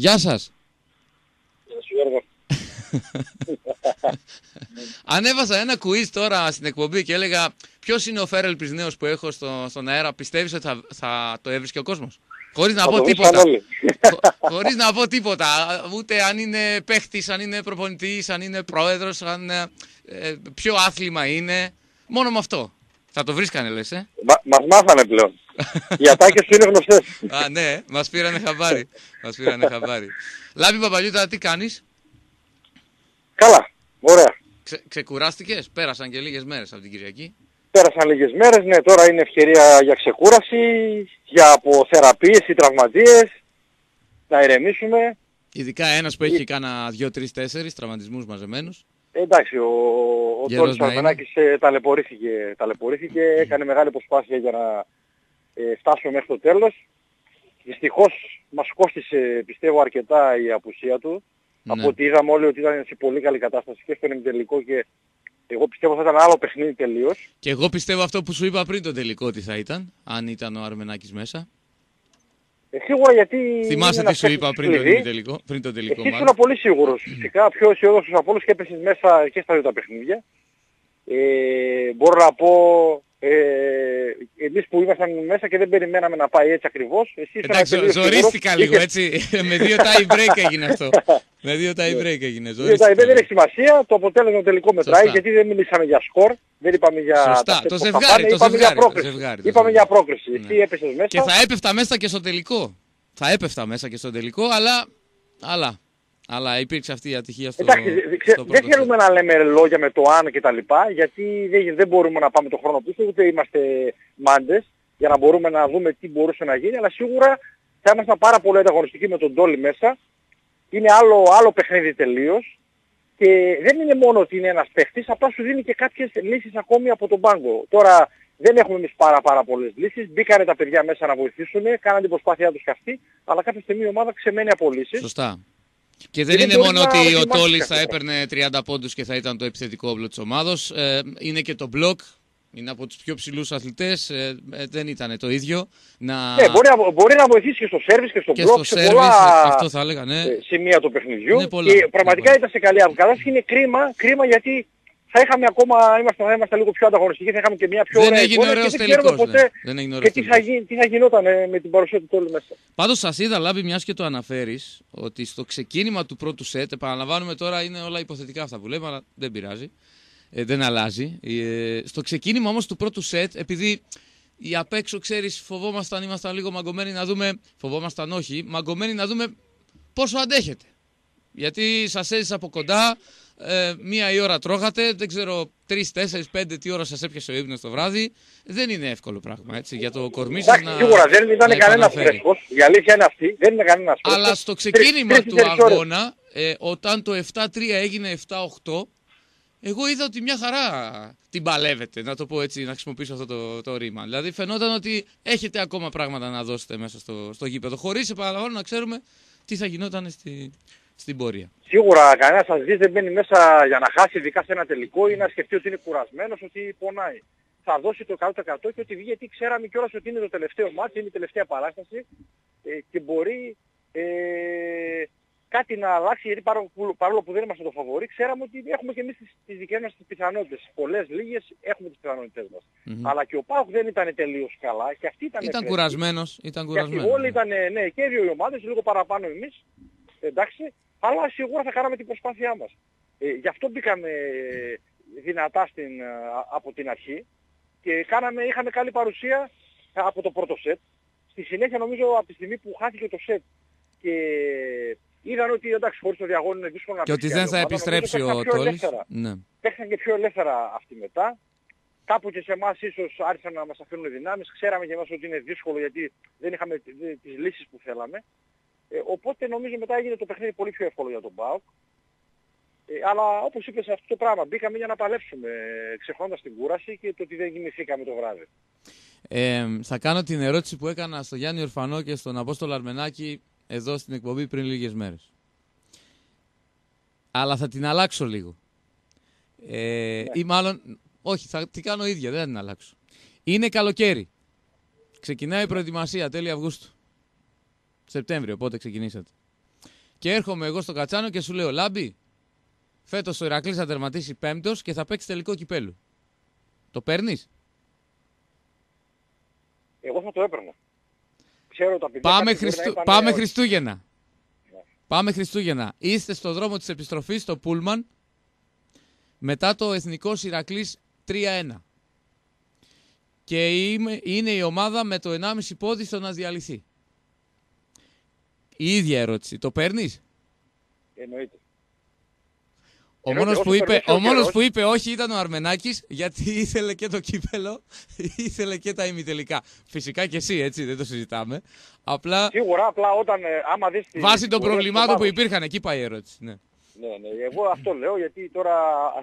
Γεια σας. Γεια σου Γιώργο. Ανέβασα ένα quiz τώρα στην εκπομπή και έλεγα ποιος είναι ο Φέρελ νέος που έχω στο, στον αέρα; Πιστεύεις ότι θα, θα το έβρισκε ο κόσμος; Χωρίς να Θα πω το τίποτα. βρίσκαν όλοι. Χω- Χωρίς να πω τίποτα. Ούτε αν είναι παίχτης, αν είναι προπονητής, αν είναι πρόεδρος, αν ε, ε, ποιο άθλημα είναι. Μόνο με αυτό. Θα το βρίσκανε λες, ε; Μα, μας μάθανε πλέον. Οι ατάκες σου είναι γνωστές. Α, ναι, μας πήρανε χαμπάρι. Μας πήρανε χαμπάρι. Λάμπη Παπαλιούτα, τι κάνεις; Καλά, ωραία. Ξε, ξεκουράστηκες, πέρασαν και λίγες μέρες από την Κυριακή. Πέρασαν λίγες μέρες, ναι, τώρα είναι ευκαιρία για ξεκούραση, για αποθεραπείες ή τραυματίες, να ηρεμήσουμε. Ειδικά ένας που έχει κάνα 2, 3, 4 τραυματισμούς μαζεμένους. Εντάξει, ο, ο Γερός Τόλης να Αρμενάκης ε, ταλαιπωρήθηκε, ταλαιπωρήθηκε, έκανε μεγάλη προσπάθεια για να ε, φτάσουμε μέχρι το τέλος. Δυστυχώς μας κόστησε πιστεύω αρκετά η απουσία του. Ναι. Από ό,τι είδαμε όλοι ότι ήταν σε πολύ καλή κατάσταση και στον τελικό και εγώ πιστεύω θα ήταν άλλο παιχνίδι τελείως. Και εγώ πιστεύω αυτό που σου είπα πριν το τελικό τι θα ήταν, αν ήταν ο Αρμενάκης μέσα. Ε, σίγουρα γιατί... Θυμάσαι είναι τι σου ένας είπα παίκτης πριν το, κλειδί. τελικό, πριν το τελικό Εσύ μάλλον. ήσουν πολύ σίγουρος. Φυσικά πιο αισιόδοξος από όλους και έπεσες μέσα και στα δύο τα παιχνίδια. Ε, μπορώ να πω, ε, εμείς που ήμασταν μέσα και δεν περιμέναμε να πάει έτσι ακριβώς. Εσύ ήσουν Εντάξει, τελείως ζορίστηκα σίγουρος. λίγο Είχες- έτσι. Με δύο tie break έγινε αυτό. Με δύο tie break έγινε. Δύο Ζορίστηκα τα- Δεν λίγο. έχει σημασία, το αποτέλεσμα τελικό μετράει, Σωστά. γιατί δεν μιλήσαμε για σκορ, δεν είπαμε για Σωστά, τα το σετ που θα ζευγάρι, πάνε, το είπαμε για ζευγάρι, το πρόκριση. ζευγάρι, το Είπαμε για ζευγάρι. πρόκριση. Ναι. Εσύ έπεσες μέσα. Και θα έπεφτα μέσα και στο τελικό. Θα έπεφτα μέσα και στο τελικό, αλλά. Αλλά, αλλά υπήρξε αυτή η ατυχία στο, Εντάξει, δε- ξε- στο δεν πρώτο θέλουμε να λέμε λόγια με το αν και τα λοιπά, γιατί δεν, δεν μπορούμε να πάμε το χρόνο πίσω, ούτε είμαστε μάντες για να μπορούμε να δούμε τι μπορούσε να γίνει, αλλά σίγουρα θα ήμασταν πάρα πολύ ανταγωνιστικοί με τον Τόλι μέσα. Είναι άλλο, άλλο παιχνίδι τελείως και δεν είναι μόνο ότι είναι ένας παίχτης, απλά σου δίνει και κάποιες λύσεις ακόμη από τον πάγκο. Τώρα δεν έχουμε εμείς πάρα πάρα πολλές λύσεις, μπήκανε τα παιδιά μέσα να βοηθήσουν, κάναν την προσπάθεια να τους χαστεί, αλλά κάποια στιγμή η ομάδα ξεμένει από λύσεις. Σωστά. Και δεν δεν είναι μπορεί μόνο να ότι ο δοκιμάσει Τόλης αυτό. θα έπαιρνε 30 πόντους και θα ήταν το επιθετικό όπλο της ομάδος. Ε, είναι και το μπλοκ. Είναι από τους πιο ψηλούς αθλητές. Ε, ε, δεν ήταν το ίδιο. Να... Ναι, μπορεί, να, μπορεί να βοηθήσει και στο σέρβις και στο και μπλοκ στο σε σέρβις, πολλά αυτό θα έλεγα, ναι. ε, σημεία του παιχνιδιού. Είναι πολλά, και είναι πραγματικά πολλά. ήταν σε καλή κατάσταση. Είναι κρίμα, κρίμα γιατί θα είχαμε ακόμα, είμαστε, θα είμαστε λίγο πιο ανταγωνιστικοί, θα είχαμε και μια πιο Δεν ωραία έγινε εικόνα και ωραίος δεν ξέρουμε τελικός, ποτέ ναι. Δεν έγινε και ωραίος τι θα, τελικός. γι, τι θα γινόταν ε, με την παρουσία του Τόλου μέσα. Πάντως σας είδα, Λάμπη, μιας και το αναφέρεις, ότι στο ξεκίνημα του πρώτου σετ, επαναλαμβάνουμε τώρα, είναι όλα υποθετικά αυτά που λέμε, αλλά δεν πειράζει, ε, δεν αλλάζει. Ε, στο ξεκίνημα όμως του πρώτου σετ, επειδή οι απ' έξω, ξέρεις, φοβόμασταν, ήμασταν λίγο μαγκωμένοι να δούμε, φοβόμασταν όχι, μαγκωμένοι να δούμε πόσο αντέχετε. Γιατί σας έζησα από κοντά, ε, μία η ώρα τρώγατε, δεν ξέρω, τρεις, τέσσερις, πέντε τι ώρα σας έπιασε ο ύπνος το βράδυ. Δεν είναι εύκολο πράγμα, έτσι, για το κορμί σας Εντάξει, να σίγουρα δεν ήταν να κανένα επαναφέρει. φρέσκος. Η αλήθεια είναι αυτή. Δεν είναι κανένας φρέσκος. Αλλά στο Τρεις- ξεκίνημα τρεις- του τέσσερις ώρες. αγώνα, ε, όταν το 7-3 έγινε 7-8, εγώ είδα ότι μια χαρά την παλεύετε, να το πω έτσι, να χρησιμοποιήσω αυτό το, το ρήμα. Δηλαδή φαινόταν ότι έχετε ακόμα πράγματα να δώσετε μέσα στο, στο γήπεδο, χωρίς επαναλαμβάνω να ξέρουμε τι θα γινόταν στη, στην πορεία. Σίγουρα κανένας σας δεις δεν μπαίνει μέσα για να χάσει ειδικά σε ένα τελικό ή να σκεφτεί ότι είναι κουρασμένος, ότι πονάει. Θα δώσει το 100% και ότι βγει γιατί ξέραμε κιόλας ότι είναι το τελευταίο μάτι, είναι η τελευταία παράσταση ε, και μπορεί ε, κάτι να αλλάξει γιατί παρόλο που, παρόλο που δεν είμαστε το φαβορή, ξέραμε ότι έχουμε και εμείς τις, τις δικές μας τις πιθανότητες. Πολλές λίγες έχουμε τις πιθανότητες μας. Μμμ. Αλλά και ο Πάουκ δεν ήταν τελείως καλά και αυτή ήταν Ήταν φρέσκη. κουρασμένος, ήταν Γιατί κουρασμένος. όλοι ναι. ήταν, ναι, και οι δύο οι ομάδες, λίγο παραπάνω εμείς, εντάξει, αλλά σίγουρα θα κάναμε την προσπάθειά μας. Ε, γι' αυτό μπήκαμε ε, δυνατά στην, ε, από την αρχή και κάναμε, είχαμε καλή παρουσία ε, από το πρώτο σετ. Στη συνέχεια νομίζω από τη στιγμή που χάθηκε το σετ και είδαν ότι εντάξει χωρίς το διαγώνιο είναι δύσκολο να Και ότι παίξει δεν άλλη θα ομάδα, επιστρέψει νομίζω ο παίξαν πιο Τόλης. ελεύθερα. Ναι. Παίξαν και πιο ελεύθερα αυτοί μετά. Κάπου και σε εμάς ίσως άρχισαν να μας αφήνουν δυνάμεις. Ξέραμε και εμάς ότι είναι δύσκολο γιατί δεν είχαμε τι- τι- τις λύσεις που θέλαμε. Ε, οπότε νομίζω μετά έγινε το παιχνίδι πολύ πιο εύκολο για τον ΠΑΟΚ. Ε, αλλά όπως είπες αυτό το πράγμα, μπήκαμε για να παλέψουμε, ε, ξεχνώντας την κούραση και το ότι δεν κοιμηθήκαμε το βράδυ. Ε, θα κάνω την ερώτηση που έκανα στο Γιάννη Ορφανό και στον Απόστολο Αρμενάκη εδώ στην εκπομπή πριν λίγες μέρες. Αλλά θα την αλλάξω λίγο. Ε, Ή μάλλον, όχι, θα την κάνω ίδια, δεν θα την αλλάξω. Είναι καλοκαίρι. Ξεκινάει η προετοιμασία τέλη Αυγούστου. Σεπτέμβριο, πότε ξεκινήσατε. Και έρχομαι εγώ στο Κατσάνο και σου λέω Λάμπη, φέτος ο Ηρακλής θα τερματίσει πέμπτος και θα παίξει τελικό κυπέλου. Το παίρνεις; Εγώ θα το έπαιρνα. Ξέρω τα παιδιά. Πάμε, κάποιοι μπορεί Χριστου... να είπανε, Πάμε «Όχι». Χριστούγεννα. Ναι. Πάμε Χριστούγεννα. Είστε στο δρόμο της επιστροφής στο Πούλμαν μετά το Εθνικός Ηρακλής 3-1. Και είμαι- είναι η ομάδα με το 1,5 πόδι στο να διαλυθεί. Η ίδια ερώτηση. Το παίρνεις; Εννοείται. Ο Εννοείται, μόνος, όσο που είπε, περνούσε ο ο μόνος καιρός. που είπε όχι ήταν ο Αρμενάκης γιατί ήθελε και το κύπελο, ήθελε και τα ημιτελικά. Φυσικά και εσύ έτσι, δεν το συζητάμε. Απλά Σίγουρα, απλά όταν, ε, άμα δεις... τη- βάσει την των πορεία της προβλημάτων που ομάδας. υπήρχαν, εκεί πάει η ερώτηση. Ναι. Ναι, ναι. Εγώ αυτό λέω γιατί τώρα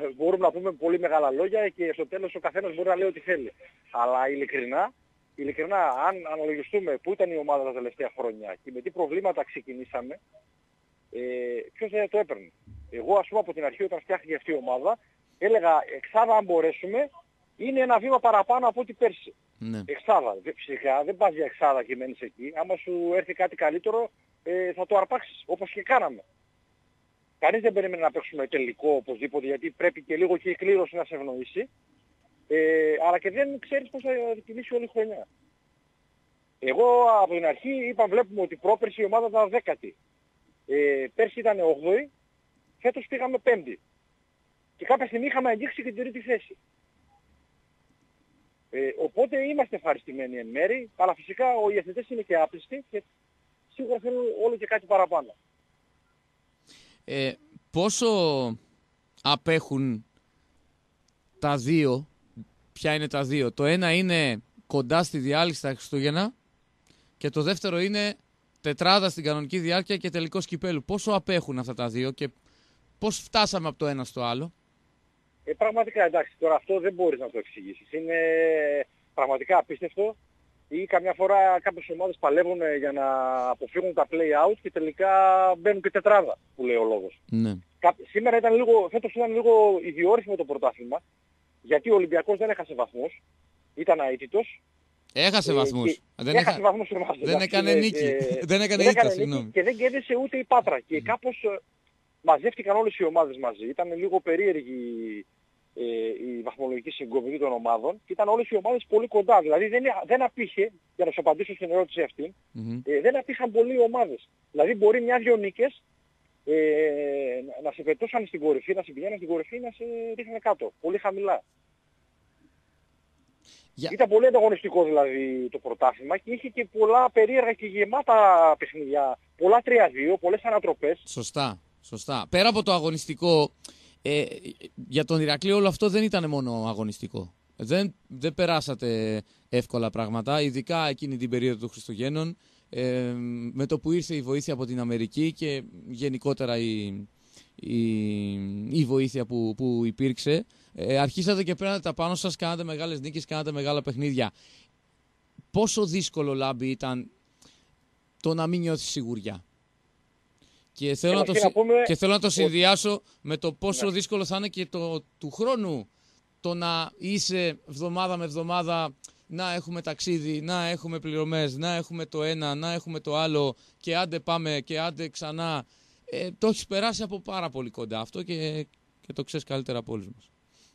ε, μπορούμε να πούμε πολύ μεγάλα λόγια και στο τέλος ο καθένας μπορεί να λέει ό,τι θέλει. Αλλά ειλικρινά, ειλικρινά αν αναλογιστούμε πού ήταν η ομάδα τα τελευταία χρόνια και με τι προβλήματα ξεκινήσαμε, ε, ποιος δεν το έπαιρνε. Εγώ ας πούμε από την αρχή όταν φτιάχτηκε αυτή η ομάδα έλεγα εξάδα αν μπορέσουμε είναι ένα βήμα παραπάνω από ό,τι πέρσι. ναι. Εξάδα. Δε- Φυσικά δεν πας για εξάδα και μένεις εκεί. Άμα σου έρθει κάτι καλύτερο ε, θα το αρπάξεις όπως και κάναμε. Κανείς δεν περίμενε να παίξουμε τελικό οπωσδήποτε γιατί πρέπει και λίγο και η κλήρωση να σε ευνοήσει. Ε, αλλά και δεν ξέρεις πώς θα κινήσει όλη η χρονιά. Εγώ από την αρχή είπα βλέπουμε ότι πρόπερση η ομάδα ήταν δέκατη. Ε, πέρσι ήταν 8η, φέτος πήγαμε πέμπτη. Και κάποια στιγμή είχαμε αγγίξει και την τρίτη θέση. Ε, οπότε είμαστε ευχαριστημένοι εν μέρη, αλλά φυσικά οι εθνητές είναι και άπιστοι και σίγουρα θέλουν όλο και κάτι παραπάνω. Ε, πόσο απέχουν τα δύο, ποια είναι τα δύο; Το ένα είναι κοντά στη διάλυση στα Χριστούγεννα και το δεύτερο είναι τετράδα στην κανονική διάρκεια και τελικό κυπέλου. Πόσο απέχουν αυτά τα δύο και πώς φτάσαμε από το ένα στο άλλο; Ε, πραγματικά εντάξει, τώρα αυτό δεν μπορείς να το εξηγήσεις. Είναι πραγματικά απίστευτο ή καμιά φορά κάποιες ομάδες παλεύουν ε, για να αποφύγουν τα play out και τελικά μπαίνουν και τετράδα που λέει ο λόγος. Ναι. Κα- Σήμερα ήταν λίγο, φέτος ήταν λίγο ιδιόρυθμο το πρωτάθλημα γιατί ο Ολυμπιακός δεν έχασε βαθμούς, ήταν αίτητος. Έχασε ε, βαθμούς. και- Δεν, έχασε έχα... βαθμούς εμάς, δεν εντάξει, έκανε ε, νίκη. ε, δεν έκανε δεν ήττα, έκανε νίκη συγγνώμη. και δεν κέρδισε ούτε η Πάτρα. Και κάπως ε, μαζεύτηκαν όλες οι ομάδες μαζί. Ήταν λίγο περίεργη ε, η βαθμολογική συγκομιδή των ομάδων και ήταν όλες οι ομάδες πολύ κοντά. Δηλαδή δεν, δεν απήχε, για να σου απαντήσω στην ερώτηση αυτή, Μμμ. ε, δεν απήχαν πολλοί οι ομάδες. Δηλαδή μπορεί μια-δυο νίκες ε, να- να σε πετούσαν στην κορυφή, να σε πηγαίνουν στην κορυφή να σε ρίχνουν κάτω. Πολύ χαμηλά. Για- Ήταν πολύ ανταγωνιστικό δηλαδή το πρωτάθλημα και είχε και πολλά περίεργα και γεμάτα παιχνιδιά. Πολλά 3-2, πολλές ανατροπές. Σωστά, σωστά. Πέρα από το αγωνιστικό, ε, για τον Ηρακλή όλο αυτό δεν ήταν μόνο αγωνιστικό. Δεν, δεν περάσατε εύκολα πράγματα, ειδικά εκείνη την περίοδο των Χριστουγέννων, ε, με το που ήρθε η βοήθεια από την Αμερική και γενικότερα η, η, η βοήθεια που, που υπήρξε. Ε, αρχίσατε και πέρατε τα πάνω σας, κάνατε μεγάλες νίκες, κάνατε μεγάλα παιχνίδια. Πόσο δύσκολο, Λάμπη, ήταν το να μην νιώθεις σιγουριά; Και θέλω, να το, Καταρχήν συ- να πούμε και θέλω να το ότι- συνδυάσω με το πόσο Ναι. δύσκολο θα είναι και το του χρόνου το να είσαι εβδομάδα με εβδομάδα να έχουμε ταξίδι, να έχουμε πληρωμές, να έχουμε το ένα, να έχουμε το άλλο και άντε πάμε και άντε ξανά. Ε, το έχεις περάσει από πάρα πολύ κοντά αυτό και, και το ξέρεις καλύτερα από όλους μας.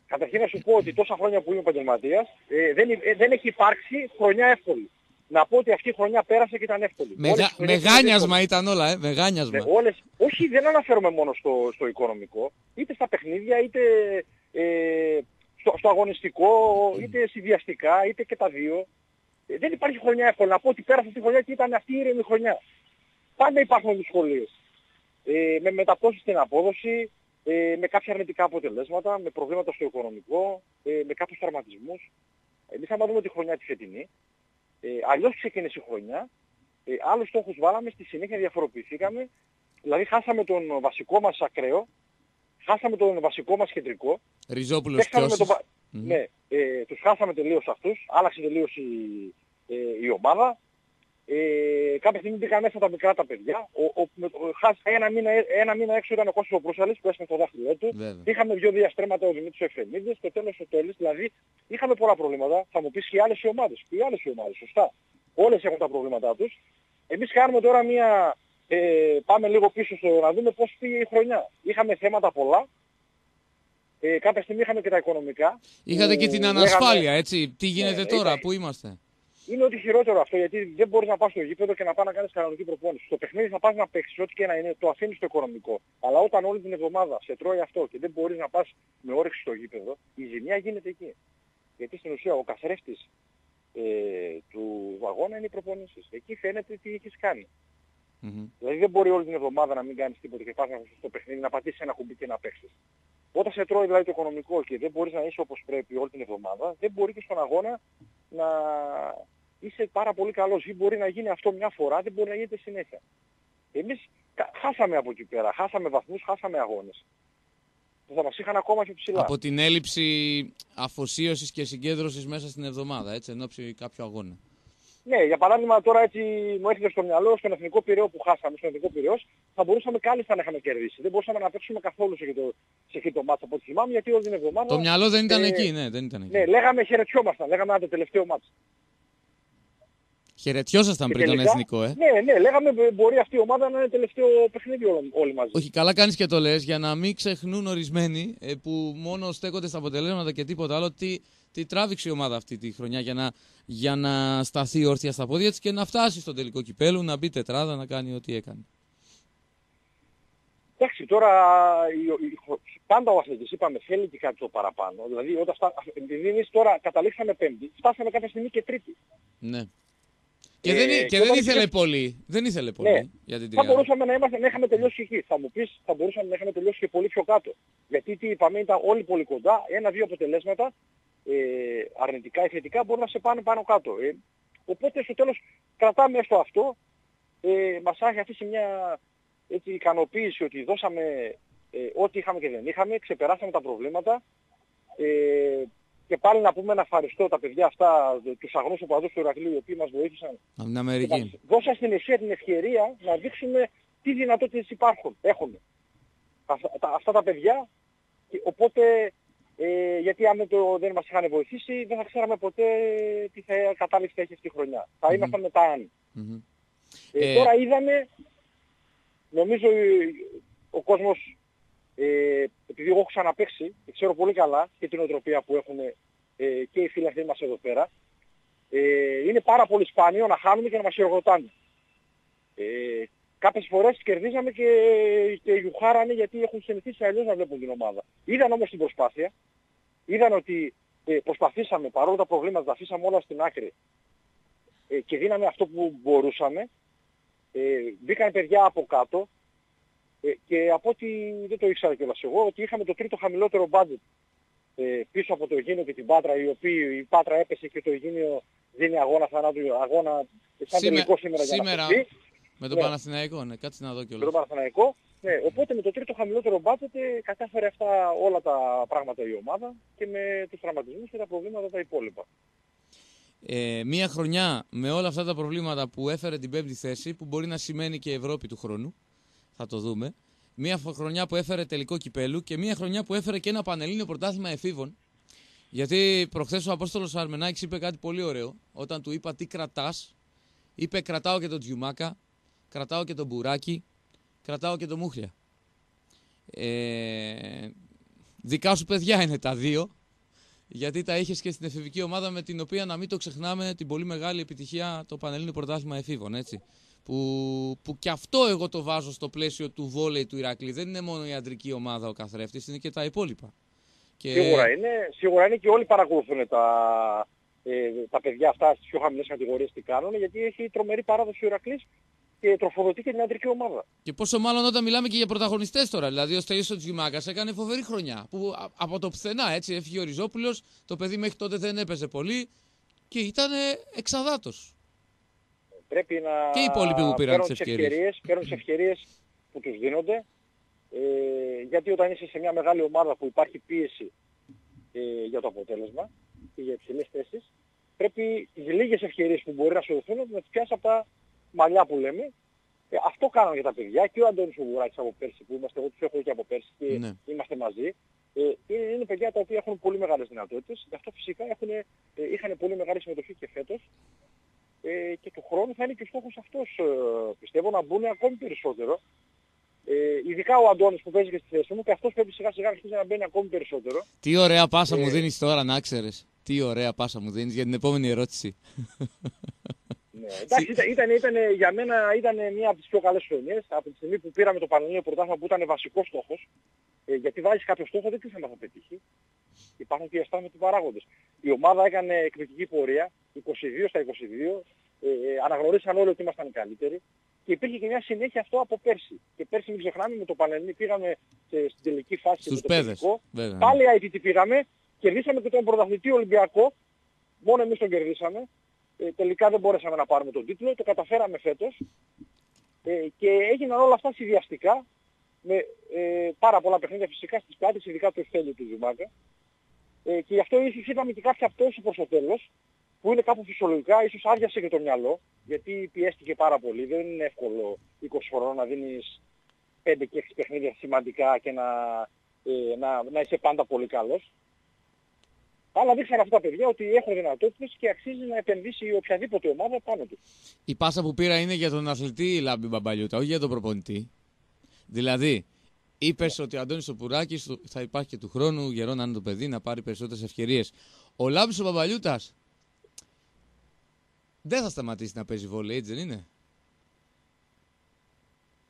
Καταρχήν να σου πω ότι τόσα χρόνια που είμαι επαγγελματίας ε, δεν, ε, δεν έχει υπάρξει χρονιά εύκολη. Να πω ότι αυτή η χρονιά πέρασε και ήταν εύκολη. Μεγα, Όλες οι χρονιές ήταν μεγάνιασμα εύκολες. ήταν όλα, ε, μεγάνιασμα. Ναι, όλες, όχι, δεν αναφέρομαι μόνο στο, στο οικονομικό, είτε στα παιχνίδια, είτε ε, στο, στο αγωνιστικό, είτε συνδυαστικά, είτε και τα δύο. Ε, δεν υπάρχει χρονιά εύκολη. Να πω ότι πέρασε αυτή η χρονιά και ήταν αυτή η ήρεμη χρονιά. Πάντα υπάρχουν δυσκολίες. Ε, με μεταπτώσεις στην απόδοση, ε, με κάποια αρνητικά αποτελέσματα, με προβλήματα στο οικονομικό, ε, με κάποιους τραυματισμούς. Εμείς άμα δούμε τη χρονιά τη φετινή, ε, αλλιώς ξεκίνησε η χρονιά, ε, άλλους στόχους βάλαμε, στη συνέχεια διαφοροποιηθήκαμε, δηλαδή χάσαμε τον βασικό μας ακραίο, χάσαμε τον βασικό μας κεντρικό, Ριζόπουλος παίξαμε με Κιώσης. τον, πα- Μμμ. ναι, ε, τους χάσαμε τελείως αυτούς, άλλαξε τελείως η, ε, η ομάδα. Ε, κάποια στιγμή μπήκαν μέσα τα μικρά τα παιδιά. Ο, ο, με, ο, χάσα, ένα, μήνα, ένα μήνα έξω ήταν ο Κώστας ο Προύσαλης που έσπασε το δάχτυλό του. Βέβαια. Είχαμε δύο διαστρέμματα ο Δημήτρης ο Εφεμίδης, στο τέλος ο Τέλης, δηλαδή είχαμε πολλά προβλήματα. Θα μου πεις και οι άλλες οι ομάδες. Και οι άλλες οι ομάδες, σωστά. Όλες έχουν τα προβλήματά τους. Εμείς κάνουμε τώρα μια ε, πάμε λίγο πίσω στο, να δούμε πώς πήγε η χρονιά. Είχαμε θέματα πολλά. Ε, κάποια στιγμή είχαμε και τα οικονομικά. Είχατε και την ανασφάλεια, έτσι. Τι γίνεται Ναι, τώρα, ήταν- πού είμαστε; Είναι ότι χειρότερο αυτό γιατί δεν μπορείς να πας στο γήπεδο και να πας να κάνεις κανονική προπόνηση. Στο παιχνίδι θα πας να παίξεις ό,τι και να είναι, το αφήνεις στο οικονομικό. Αλλά όταν όλη την εβδομάδα σε τρώει αυτό και δεν μπορείς να πας με όρεξη στο γήπεδο, η ζημιά γίνεται εκεί. Γιατί στην ουσία ο καθρέφτης ε, του αγώνα είναι οι προπονήσεις. Εκεί φαίνεται τι έχεις κάνει. Μμμ. Δηλαδή δεν μπορεί όλη την εβδομάδα να μην κάνεις τίποτα και πας να στο παιχνίδι, να πατήσεις ένα κουμπί και να παίξεις. Όταν σε τρώει δηλαδή το οικονομικό και δεν μπορείς να είσαι όπως πρέπει όλη την εβδομάδα, δεν μπορεί και στον αγώνα να είσαι πάρα πολύ καλός. Ή μπορεί να γίνει αυτό μια φορά, δεν μπορεί να γίνεται συνέχεια. Εμείς κα- χάσαμε από εκεί πέρα, χάσαμε βαθμούς, χάσαμε αγώνες. Που θα μας είχαν ακόμα πιο ψηλά. Από την έλλειψη αφοσίωσης και συγκέντρωσης μέσα στην εβδομάδα, έτσι, εν ώψη κάποιου αγώνα. Ναι, για παράδειγμα τώρα έτσι μου έρχεται στο μυαλό στον εθνικό πυραιό που χάσαμε, στον εθνικό πυραιός, θα μπορούσαμε κάλλιστα να είχαμε κερδίσει. Δεν μπορούσαμε να παίξουμε καθόλου σε αυτό το, σε αυτό το μάτσο από ό,τι θυμάμαι, γιατί όλη την εβδομάδα... Το μυαλό δεν ήταν ε, εκεί, ναι, δεν ήταν εκεί. Ναι, λέγαμε χαιρετιόμασταν, λέγαμε «Α, το τελευταίο μάτσο. Χαιρετιόσασταν Και πριν τον τελικά- εθνικό, ε. Ναι, ναι, λέγαμε «Ε, μπορεί αυτή η ομάδα να είναι τελευταίο παιχνίδι όλοι, όλοι μαζί. Όχι, καλά κάνεις και το λες για να μην ξεχνούν ορισμένοι ε, που μόνο στέκονται στα αποτελέσματα και τίποτα άλλο τι, τι τράβηξε η ομάδα αυτή τη χρονιά για να, για να σταθεί όρθια στα πόδια της και να φτάσει στο τελικό κυπέλου, να μπει τετράδα, να κάνει ό,τι έκανε. Εντάξει, τώρα η- η- πάντα ο αθλητής είπαμε θέλει και κάτι το παραπάνω. Δηλαδή όταν φτα... επειδή εμείς τώρα καταλήξαμε πέμπτη, φτάσαμε κάποια στιγμή και τρίτη. Ναι. Και Ε, δεν, και και δεν όταν ήθελε είχες- πολύ. Δεν ήθελε πολύ Ναι. για την Θα τριάδα. μπορούσαμε να, είμαστε, να είχαμε τελειώσει εκεί. Θα μου πεις, θα μπορούσαμε να είχαμε τελειώσει και πολύ πιο κάτω. Γιατί τι είπαμε, ήταν όλοι πολύ κοντά. Ένα-δύο αποτελέσματα, ε, αρνητικά ή θετικά, μπορούν να σε πάνε πάνω κάτω. Ε, οπότε στο τέλος κρατάμε έστω αυτό. Ε, μας έχει αφήσει μια έτσι, ικανοποίηση ότι δώσαμε ε, ό,τι είχαμε και δεν είχαμε, ξεπεράσαμε τα προβλήματα. Ε, και πάλι να πούμε να ευχαριστώ τα παιδιά αυτά, τους αγνούς οπαδούς του Ηρακλείου, οι οποίοι μας βοήθησαν Από την και Αμερική. μας δώσαν στην ουσία την ευκαιρία να δείξουμε τι δυνατότητες υπάρχουν, έχουν. Αυτά, τα, αυτά τα παιδιά, και οπότε, ε, γιατί αν δεν, το, δεν μας είχαν βοηθήσει, δεν θα ξέραμε ποτέ τι θα, κατάληξη θα έχει αυτή η χρονιά. Θα ήμασταν μετά αν. Μμμ. Ε, Ε, Τώρα είδαμε, νομίζω ε, ο κόσμος, ε, επειδή εγώ έχω ξαναπαίξει και ξέρω πολύ καλά και την οτροπία που έχουν ε, και οι φίλοι μας εδώ πέρα, ε, είναι πάρα πολύ σπάνιο να χάνουμε και να μας χειροκροτάνε. Ε, κάποιες φορές κερδίζαμε και, και γιουχάρανε γιατί έχουν συνηθίσει αλλιώς να βλέπουν την ομάδα. Είδαν όμως την προσπάθεια, είδαν ότι ε, προσπαθήσαμε παρόλο τα προβλήματα, τα αφήσαμε όλα στην άκρη ε, και δίναμε αυτό που μπορούσαμε. Ε, μπήκαν παιδιά από κάτω ε, και από ό,τι δεν το ήξερα κιόλας εγώ, ότι είχαμε το τρίτο χαμηλότερο budget ε, πίσω από το Αιγίνιο και την Πάτρα, η οποία η Πάτρα έπεσε και το Αιγίνιο δίνει αγώνα θανάτου, αγώνα σαν Σήμε- τελικό σήμερα, για να σήμερα- σωθεί, Με τον Ναι. Παναθηναϊκό, ναι, κάτσε να δω με κιόλας. τον Παναθηναϊκό. Ναι, οπότε με το τρίτο χαμηλότερο budget ε, κατάφερε αυτά όλα τα πράγματα η ομάδα και με τους τραυματισμούς και τα προβλήματα τα υπόλοιπα. Ε, μία χρονιά με όλα αυτά τα προβλήματα που έφερε την πέμπτη θέση, που μπορεί να σημαίνει και Ευρώπη του χρόνου, θα το δούμε. Μία φο- χρονιά που έφερε τελικό κυπέλου και μία χρονιά που έφερε και ένα πανελλήνιο πρωτάθλημα εφήβων. Γιατί προχθές ο Απόστολος Αρμενάκης είπε κάτι πολύ ωραίο. Όταν του είπα τι κρατάς, είπε κρατάω και τον Τζιουμάκα, κρατάω και τον Μπουράκη, κρατάω και τον Μούχλια. Ε, δικά σου παιδιά είναι τα δύο. Γιατί τα είχες και στην εφηβική ομάδα με την οποία να μην το ξεχνάμε την πολύ μεγάλη επιτυχία το Πανελλήνιο Πρωτάθλημα Εφήβων. Έτσι. Που, που και αυτό εγώ το βάζω στο πλαίσιο του βόλεϊ του Ηρακλή. Δεν είναι μόνο η αντρική ομάδα ο καθρέφτης, είναι και τα υπόλοιπα. Και... Σίγουρα είναι, σίγουρα είναι και όλοι παρακολουθούν τα, ε, τα παιδιά αυτά στις πιο χαμηλές κατηγορίες τι κάνουν, γιατί έχει τρομερή παράδοση ο Ηρακλής και τροφοδοτεί και την αντρική ομάδα. Και πόσο μάλλον όταν μιλάμε και για πρωταγωνιστές τώρα. Δηλαδή ο Στέλιος Τζιμάκας έκανε φοβερή χρονιά. Που α- από το πουθενά έτσι έφυγε ο Ριζόπουλος, το παιδί μέχρι τότε δεν έπαιζε πολύ και ήταν εξαδάτος. Πρέπει να Και οι υπόλοιποι που πήραν παίρνουν τις τις ευκαιρίες. ευκαιρίες, παίρνουν τις ευκαιρίες που τους δίνονται, ε, γιατί όταν είσαι σε μια μεγάλη ομάδα που υπάρχει πίεση ε, για το αποτέλεσμα και για υψηλές θέσεις, πρέπει τις λίγες ευκαιρίες που μπορεί να σου δοθούν να τις πιάσεις από τα μαλλιά που λέμε. Ε, αυτό κάνανε για τα παιδιά και ο Αντώνης ο Βουράκης από πέρσι που είμαστε, εγώ τους έχω και από πέρσι και Ναι. είμαστε μαζί. Ε, είναι, είναι παιδιά τα οποία έχουν πολύ μεγάλες δυνατότητες, γι' αυτό φυσικά έχουν, ε, είχαν πολύ μεγάλη συμμετοχή και φέτος ε, και του χρόνου θα είναι και ο στόχος αυτός ε, πιστεύω να μπουν ακόμη περισσότερο. Ε, ειδικά ο Αντώνης που παίζει και στη θέση μου και αυτός πρέπει σιγά σιγά αρχίσει να μπαίνει ακόμη περισσότερο. Τι ωραία πάσα μου Ε, δίνεις τώρα να ξέρεις. Τι ωραία πάσα μου δίνεις για την επόμενη ερώτηση. Ναι, εντάξει, ήταν, ήταν, ήταν, για μένα ήταν μια από τις πιο καλές χρονιές από τη στιγμή που πήραμε το Πανελλήνιο Πρωτάθλημα που ήταν βασικός στόχος. Ε, γιατί βάζεις κάποιο στόχο δεν ξέρεις αν θα πετύχει. Υπάρχουν και οι αστάμετοι παράγοντες. Η ομάδα έκανε εκπληκτική πορεία, 22 στα 22, ε, ε, αναγνωρίσαν όλοι ότι ήμασταν οι καλύτεροι και υπήρχε και μια συνέχεια αυτό από πέρσι. Και πέρσι μην ξεχνάμε με το Πανελλήνιο πήγαμε σε, στην τελική φάση Στους με το παιδες, τελικό. βέβαια. Πάλι ITT πήγαμε, κερδίσαμε και τον πρωταθλητή Ολυμπιακό, μόνο εμείς τον κερδίσαμε. Ε, τελικά δεν μπορέσαμε να πάρουμε τον τίτλο, το καταφέραμε φέτος ε, και έγιναν όλα αυτά συνδυαστικά με ε, πάρα πολλά παιχνίδια φυσικά στις πλάτες, ειδικά το ευθέλιο του Ζουμάκα. Ε, και γι' αυτό ίσως είδαμε και κάποια πτώση προς το τέλος, που είναι κάπου φυσιολογικά, ίσως άδειασε και το μυαλό, γιατί πιέστηκε πάρα πολύ. Δεν είναι εύκολο 20 χρονών να δίνεις 5 και 6 παιχνίδια σημαντικά και να, ε, να, να είσαι πάντα πολύ καλός. Αλλά δείξαν αυτά τα παιδιά ότι έχουν δυνατότητες και αξίζει να επενδύσει οποιαδήποτε ομάδα πάνω τους. Η πάσα που πήρα είναι για τον αθλητή Λάμπη Μπαμπαλιούτα, όχι για τον προπονητή. Δηλαδή, είπες ότι ο Αντώνης ο Πουράκης του- θα υπάρχει και του χρόνου, γερό να είναι το παιδί, να πάρει περισσότερες ευκαιρίες. Ο Λάμπης ο Μπαμπαλιούτας δεν θα σταματήσει να παίζει βόλεϊ, έτσι δεν είναι;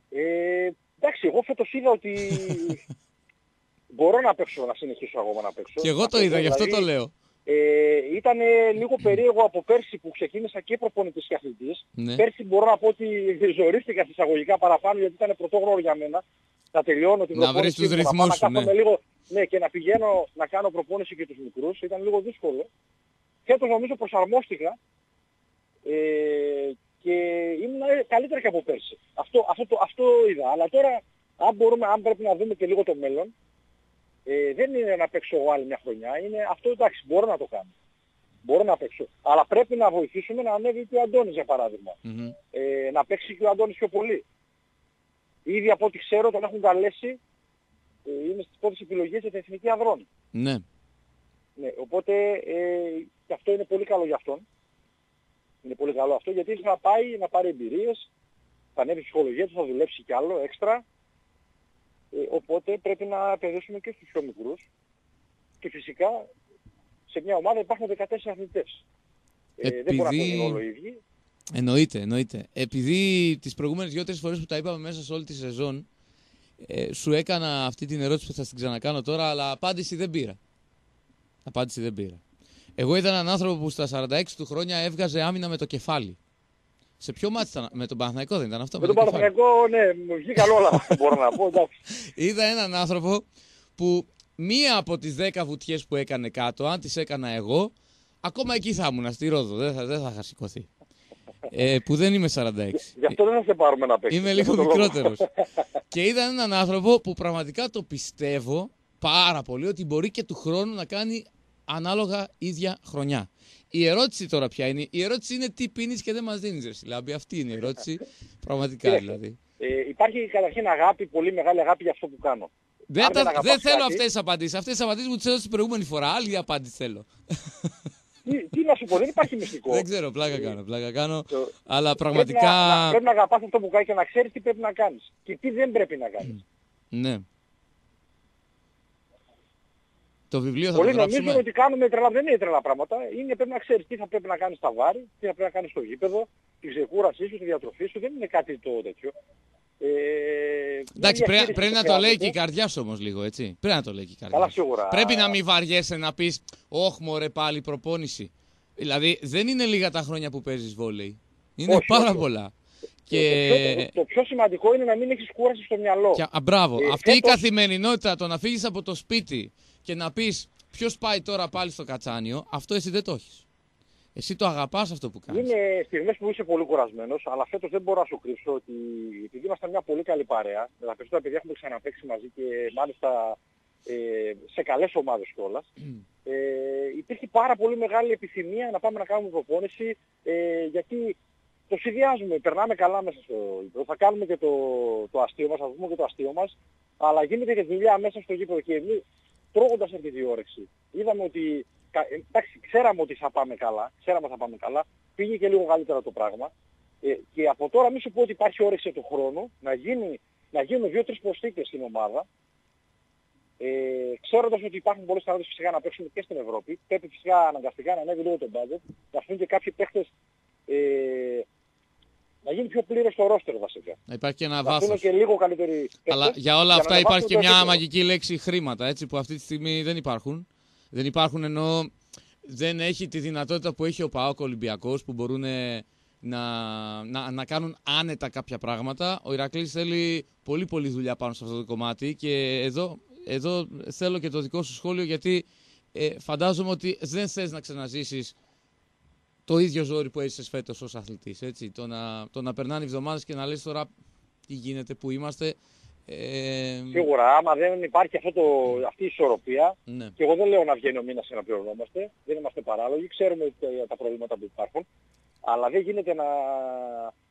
Ε, εντάξει, εγώ φέτος είδα ότι μπορώ να παίξω, να συνεχίσω ακόμα να παίξω. Και εγώ το Αυτό, είδα, γι' αυτό το δηλαδή, λέω. Ε, ήταν λίγο περίεργο από πέρσι που ξεκίνησα και προπονητής και αθλητής. Ναι. Πέρσι μπορώ να πω ότι ζορίστηκα εισαγωγικά παραπάνω γιατί ήταν πρωτόγνωρο για μένα. Να τελειώνω την Να προπόνηση βρεις τους μου, να πάω ρυθμούς σου, να κάθομαι ναι. λίγο, ναι, και να πηγαίνω να κάνω προπόνηση και τους μικρούς. Ήταν λίγο δύσκολο. Φέτος νομίζω προσαρμόστηκα ε, και ήμουν καλύτερα και από πέρσι. Αυτό, αυτό, το, αυτό είδα. Αλλά τώρα, αν, μπορούμε, αν πρέπει να δούμε και λίγο το μέλλον, ε, δεν είναι να παίξω εγώ άλλη μια χρονιά. Είναι αυτό εντάξει, μπορώ να το κάνω. Μπορώ να παίξω. Αλλά πρέπει να βοηθήσουμε να ανέβει και ο Αντώνης για παράδειγμα. Μμμ. Ε, να παίξει και ο Αντώνης πιο πολύ. Ήδη από ό,τι ξέρω τον έχουν καλέσει, ε, είναι στις πρώτες επιλογές για την Εθνική Ανδρών. Ναι. Ναι, οπότε ε, και αυτό είναι πολύ καλό για αυτόν. Είναι πολύ καλό αυτό γιατί θα πάει να πάρει εμπειρίες, θα ανέβει η ψυχολογία του, θα δουλέψει κι άλλο έξτρα. Ε, οπότε πρέπει να επενδύσουμε και στους πιο μικρούς. Και φυσικά σε μια ομάδα υπάρχουν 14 αθλητές. Ε, δεν μπορεί να Επειδή- παίζουν όλο οι ίδιοι. Εννοείται, εννοείται. Επειδή τις προηγούμενες δύο-τρεις φορές που τα είπαμε μέσα σε όλη τη σεζόν, ε, σου έκανα αυτή την ερώτηση που θα την ξανακάνω τώρα, αλλά απάντηση δεν πήρα. Απάντηση δεν πήρα. Εγώ ήταν έναν άνθρωπο που στα 46 του χρόνια έβγαζε άμυνα με το κεφάλι. Σε ποιο μάτι ήταν, με τον Παναθηναϊκό δεν ήταν αυτό. Με τον το κεφάλι. Παναθηναϊκό, ναι, μου βγήκαν όλα, μπορώ να πω. εντάξει. Είδα έναν άνθρωπο που μία από τις 10 βουτιές που έκανε κάτω, αν τις έκανα εγώ, ακόμα εκεί θα ήμουν, στη Ρόδο, δεν θα, δεν θα είχα σηκωθεί. Ε, που δεν είμαι 46. Γι' αυτό δεν θα σε πάρουμε να παίξεις. Είμαι Γι' λίγο αυτό το λόγο. μικρότερος. και είδα έναν άνθρωπο που πραγματικά το πιστεύω πάρα πολύ ότι μπορεί και του χρόνου να κάνει ανάλογα ίδια χρονιά. Η ερώτηση τώρα ποια είναι. Η ερώτηση είναι τι πίνεις και δεν μας δίνεις ρε Σιλάμπη. Αυτή είναι η ερώτηση. Πραγματικά Κοίταξε, δηλαδή. Ε, υπάρχει καταρχήν αγάπη, πολύ μεγάλη αγάπη για αυτό που κάνω. Δεν, Αν τα- δεν αγαπάς δεν θέλω κάτι- αυτές τις απαντήσεις. Αυτές τις απαντήσεις μου τις έδωσε την προηγούμενη φορά. Άλλη απάντηση θέλω. Τι, τι να σου πω, δεν υπάρχει μυστικό. δεν ξέρω, πλάκα κάνω. Πλάκα κάνω. Το- Αλλά Πρέπει πραγματικά. να, να, πρέπει να αγαπάς αυτό που κάνεις και να ξέρεις τι πρέπει να κάνεις. Και τι δεν πρέπει να κάνεις. Ναι. Το βιβλίο θα Πολλοί το νομίζουν γράψουμε. ότι κάνουμε τρελά, δεν είναι τρελά πράγματα. Είναι, πρέπει να ξέρεις τι θα πρέπει να κάνεις στα βάρη, τι θα πρέπει να κάνεις στο γήπεδο, τη ξεκούρασή σου, τη διατροφή σου. Δεν είναι κάτι το τέτοιο. Ε, Εντάξει, μια πρέπει, διαχείριση πρέπει που να το λέει και χρειάζεται. η καρδιά σου όμως λίγο, έτσι. Πρέπει να το λέει και η καρδιά. Καλά, σου. σίγουρα. Πρέπει να μην βαριέσαι να πεις, Όχι, μωρέ, πάλι προπόνηση. Δηλαδή, δεν είναι λίγα τα χρόνια που παίζεις βόλεϊ. Είναι Όχι, πάρα όχι. πολλά. Το, Και. πιο, το πιο σημαντικό είναι να μην έχεις κούραση στο μυαλό. και α, μπράβο. Ε, Αυτή η φέτος- καθημερινότητα, το να φύγεις από το σπίτι και να πεις Ποιος πάει τώρα πάλι στο κατσάνιο, αυτό εσύ δεν το έχεις. Εσύ το αγαπάς αυτό που κάνεις. Είναι στιγμές που είσαι πολύ κουρασμένος, αλλά φέτος δεν μπορώ να σου κρύψω ότι επειδή ήμασταν μια πολύ καλή παρέα, με τα περισσότερα παιδιά έχουμε ξαναπαίξει μαζί και μάλιστα ε, σε καλές ομάδες κιόλας, ε, υπήρχε πάρα πολύ μεγάλη επιθυμία να πάμε να κάνουμε προπόνηση, ε, γιατί το συνδυάζουμε, περνάμε καλά μέσα στο γήπεδο, θα κάνουμε και το, το αστείο μας, θα δούμε και το αστείο μας, αλλά γίνεται και δουλειά μέσα στο γήπεδο και εμείς τρώγοντας αυτή τη διόρεξη. Είδαμε ότι εντάξει, ξέραμε ότι θα πάμε καλά, ξέραμε ότι θα πάμε καλά, πήγε και λίγο καλύτερα το πράγμα. Ε, και από τώρα μη σου πω ότι υπάρχει όρεξη του χρόνου να, γίνει, να γίνουν δύο-τρεις προσθήκες στην ομάδα, ε, ξέροντας ότι υπάρχουν πολλές δυνατότητες φυσικά να παίξουν και στην Ευρώπη, πρέπει φυσικά αναγκαστικά να ανέβει λίγο το budget, να έρθουν και κάποιοι παίχτες ε, να γίνει πιο πλήρες το ρόστερ βασικά. Να υπάρχει και ένα να βάθος. και λίγο καλύτεροι Αλλά παίχτες, για όλα να αυτά υπάρχει ανεβάσουν και το μια επίπεδο. μαγική λέξη χρήματα, έτσι, που αυτή τη στιγμή δεν υπάρχουν. Δεν υπάρχουν ενώ δεν έχει τη δυνατότητα που έχει ο ΠΑΟΚ Ολυμπιακός που μπορούν να, να, να κάνουν άνετα κάποια πράγματα. Ο Ηρακλής θέλει πολύ πολύ δουλειά πάνω σε αυτό το κομμάτι και εδώ, εδώ θέλω και το δικό σου σχόλιο γιατί ε, φαντάζομαι ότι δεν θες να ξαναζήσεις το ίδιο ζόρι που έζησες φέτος ως αθλητής. Έτσι. Το, να, το να περνάνε οι εβδομάδες και να λες τώρα τι γίνεται, που είμαστε. Ε, Σίγουρα, άμα δεν υπάρχει αυτό το, αυτή η ισορροπία, ναι. και εγώ δεν λέω να βγαίνει ο μήνας και να πληρωνόμαστε, δεν είμαστε παράλογοι, ξέρουμε τα- τα προβλήματα που υπάρχουν, αλλά δεν γίνεται να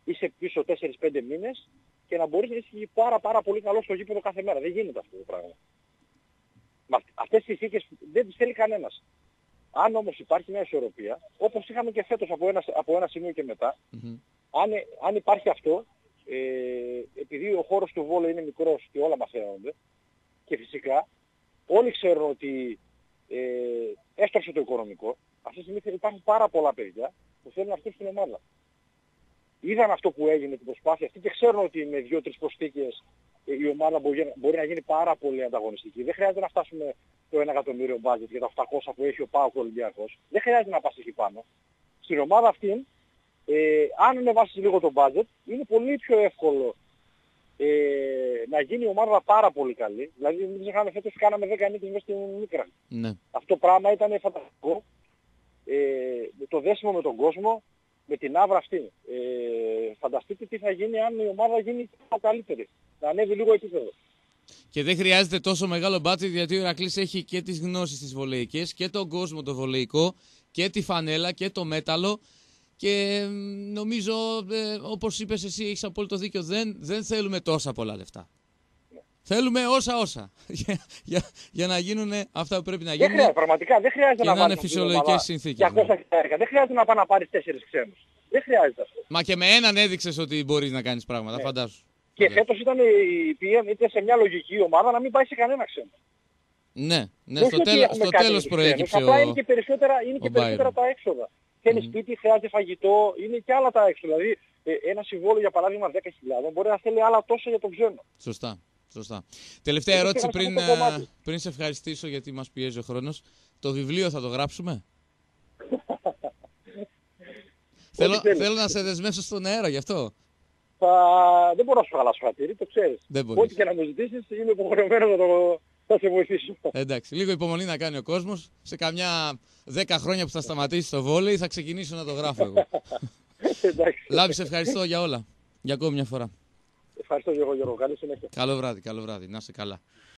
είσαι πίσω 4-5 μήνες και να μπορείς να είσαι πάρα πάρα πολύ καλός στο γήπεδο κάθε μέρα. Δεν γίνεται αυτό το πράγμα. Με αυ- αυτές τις συνθήκες δεν τις θέλει κανένας. Αν όμως υπάρχει μια ισορροπία, όπως είχαμε και φέτος από ένα, από ένα σημείο και μετά, Μμμ. αν, ε- αν υπάρχει αυτό, ε, επειδή ο χώρος του βόλου είναι μικρός και όλα μαθαίνονται, και φυσικά όλοι ξέρουν ότι ε, έστρωσε το οικονομικό, αυτή τη στιγμή υπάρχουν πάρα πολλά παιδιά που θέλουν να έρθουν στην ομάδα. Είδαν αυτό που έγινε την προσπάθεια αυτή και ξέρουν ότι με δύο-τρεις προσθήκες ε, η ομάδα μπορεί, μπορεί να γίνει πάρα πολύ ανταγωνιστική. Δεν χρειάζεται να φτάσουμε το 1 εκατομμύριο μπάτζετ για τα 800 που έχει ο ΠΑΟΚ ο Ολυμπιακός. Δεν χρειάζεται να πας εκεί πάνω. Στην ομάδα αυτή, ε, αν ανεβάσεις λίγο το budget, είναι πολύ πιο εύκολο ε, να γίνει η ομάδα πάρα πολύ καλή. Δηλαδή, μην ξεχνάμε φέτος κάναμε 10 νίκες μέσα στην Μίκρα. ναι. Αυτό το πράγμα ήταν φανταστικό. Ε, με το δέσιμο με τον κόσμο, με την άβρα αυτή. Ε, φανταστείτε τι θα γίνει αν η ομάδα γίνει καλύτερη. Να ανέβει λίγο επίπεδο. Και δεν χρειάζεται τόσο μεγάλο μπάτσετ γιατί ο Ηρακλής έχει και τις γνώσεις τις βολεϊκές και τον κόσμο το βολεϊκό και τη φανέλα και το μέταλλο και μ, νομίζω ε, όπως είπες εσύ έχεις απόλυτο δίκιο δεν, δεν θέλουμε τόσα πολλά λεφτά. Θέλουμε όσα όσα για, για, για να γίνουν αυτά που πρέπει να Δεν γίνουν. χρειάζεται, πραγματικά δεν χρειάζεται και να, να είναι βάλεις αυτή την φυσιολογικές ομάδα συνθήκες, 200 ναι. χιλιάρικα. Δεν χρειάζεται να πάει να πάρεις τέσσερις ξένους. Δεν χρειάζεται αυτό. Μα και με έναν έδειξες ότι μπορείς να κάνεις πράγματα, Ναι. φαντάσου. Και Ναι. φέτος ήταν η PM ήταν σε μια λογική ομάδα να μην πάει σε κανένα ξένο. Ναι, ναι Όχι στο, ότι τέλος, έχουμε στο κάτι τέλος με τους ξένους, προέκυψε Απλά ο... είναι και περισσότερα, είναι και ο περισσότερα Byron. τα έξοδα. Θέλει Μμμ. σπίτι, χρειάζεται φαγητό, είναι και άλλα τα έξοδα. Δηλαδή ε, ένα συμβόλαιο για παράδειγμα 10.000 μπορεί να θέλει άλλα τόσα για τον ξένο. Σωστά. Σωστά. Τελευταία Εγώ ερώτηση πήγα σε πριν, αυτό το ε, κομμάτι. πριν σε ευχαριστήσω γιατί μας πιέζει ο χρόνος. Το βιβλίο θα το γράψουμε; θέλω, θέλεις. θέλω να σε δεσμεύσω στον αέρα γι' αυτό. Θα... Δεν μπορώ να σου χαλάσω χατήρι, το ξέρεις. Δεν μπορείς. Ό,τι και να μου ζητήσεις είμαι υποχρεωμένος να το... θα σε βοηθήσω. Εντάξει, λίγο υπομονή να κάνει ο κόσμος. Σε καμιά δέκα χρόνια που θα σταματήσει το βόλεϊ θα ξεκινήσω να το γράφω εγώ. Εντάξει. Λάμπη, σε ευχαριστώ για όλα. Για ακόμη μια φορά. Ευχαριστώ και εγώ Γιώργο. Καλή συνέχεια. Καλό βράδυ, καλό βράδυ. Να είσαι καλά.